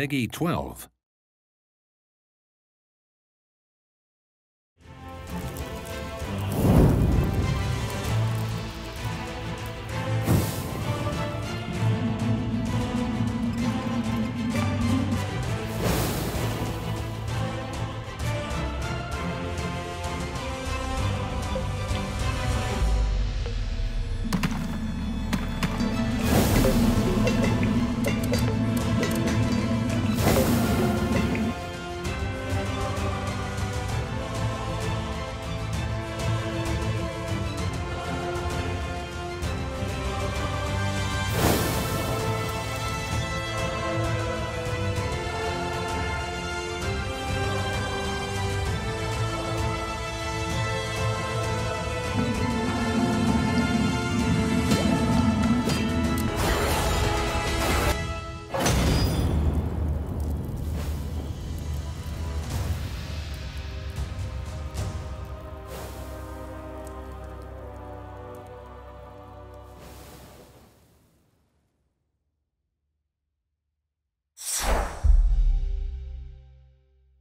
Peggy 12.